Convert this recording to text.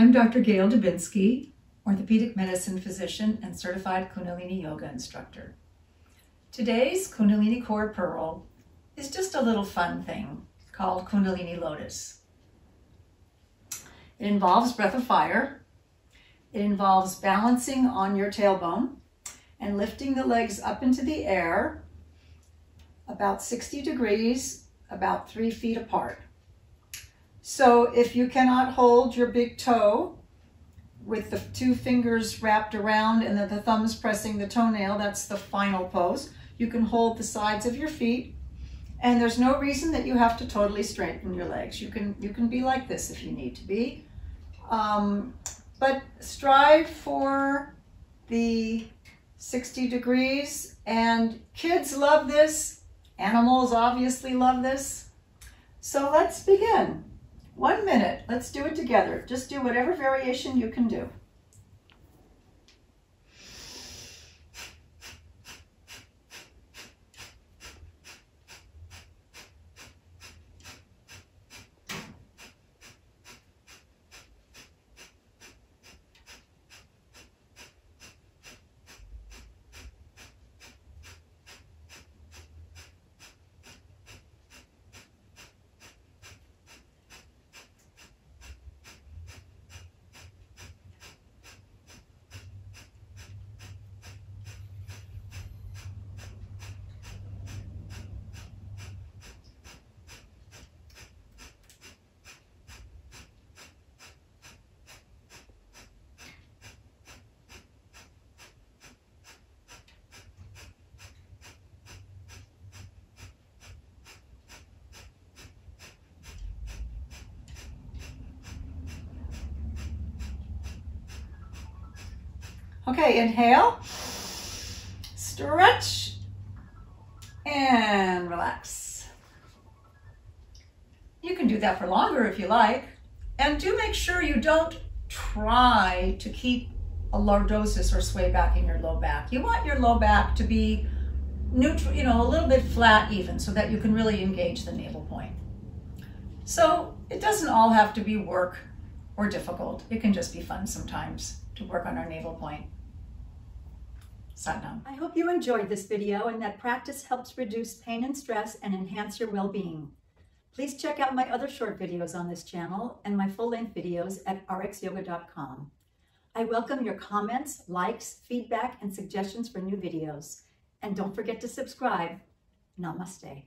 I'm Dr. Gail Dubinsky, orthopedic medicine physician and certified Kundalini yoga instructor. Today's Kundalini Core Pearl is just a little fun thing called Kundalini Lotus. It involves breath of fire. It involves balancing on your tailbone and lifting the legs up into the air about 60 degrees, about three feet apart. So if you cannot hold your big toe with the two fingers wrapped around and then the thumbs pressing the toenail, that's the final pose. You can hold the sides of your feet and there's no reason that you have to totally straighten your legs. You can, you can be like this if you need to be. Um, but strive for the 60 degrees and kids love this. Animals obviously love this. So let's begin. One minute. Let's do it together. Just do whatever variation you can do. Okay, inhale, stretch, and relax. You can do that for longer if you like. And do make sure you don't try to keep a lordosis or sway back in your low back. You want your low back to be neutral, you know, a little bit flat even so that you can really engage the navel point. So it doesn't all have to be work or difficult. It can just be fun sometimes to work on our navel point. Satnam. I hope you enjoyed this video and that practice helps reduce pain and stress and enhance your well-being. Please check out my other short videos on this channel and my full-length videos at rxyoga.com. I welcome your comments, likes, feedback, and suggestions for new videos. And don't forget to subscribe. Namaste.